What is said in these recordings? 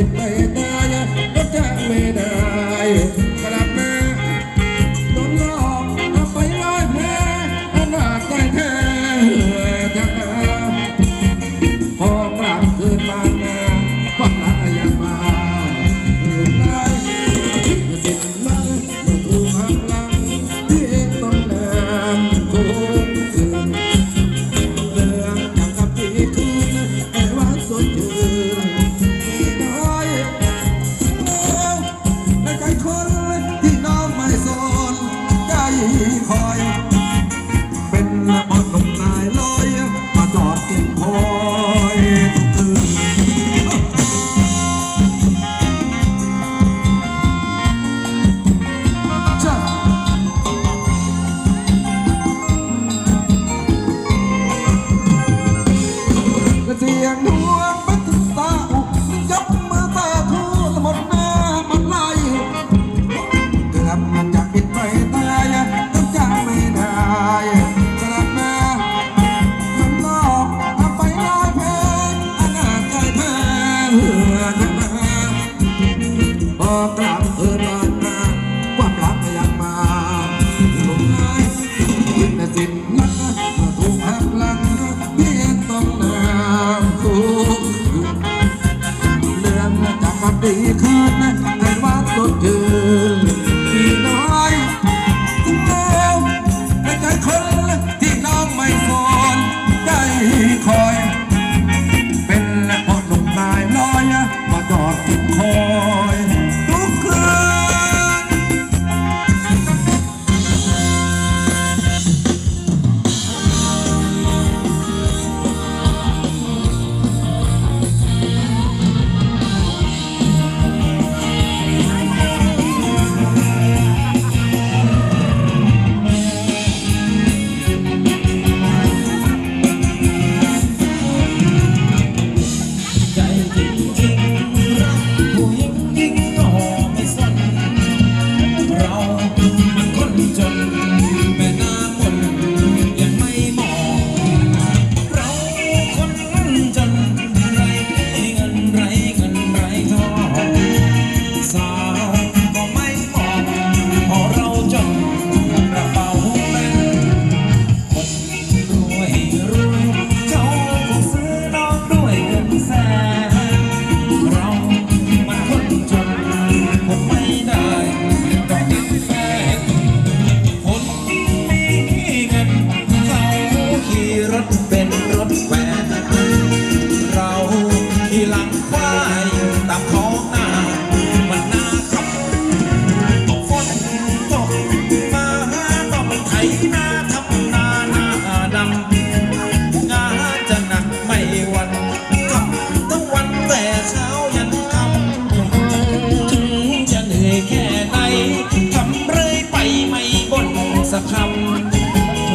คิดไม่ได้ก็จะไม่ได้กลับมาโดนหลอกเอาไปร้อยแพ้ขนาดใจแท้จะพอกลับคืนมาแม่าก็หาอย่างมาได้สิทธิ์มันเมื่อถูหักหลังที่ต้องนงคุณ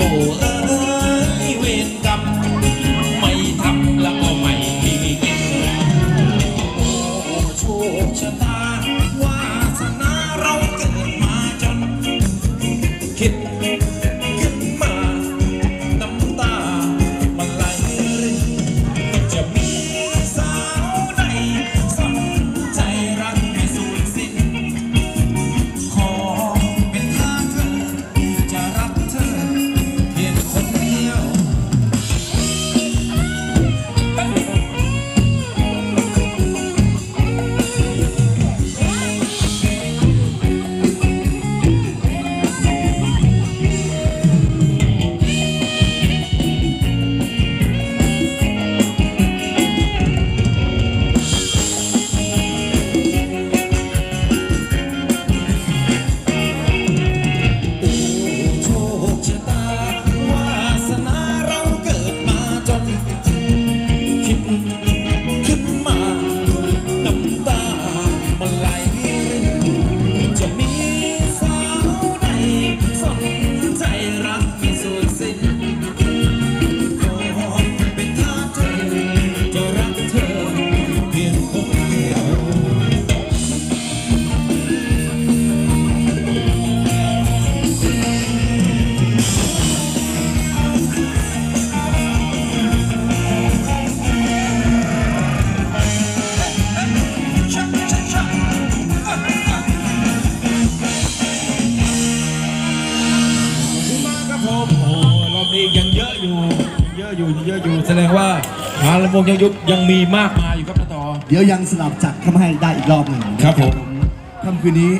Oh. อะอยู่เยอะอยู่แสดงว่าหาลำวงยังยุบยังมีมากมายอยู่ครับน้าต่อ เดี๋ยวยังสลับจัดเข้ามาให้ได้อีกรอบหนึ่งครับผม ค่ำคืนนี้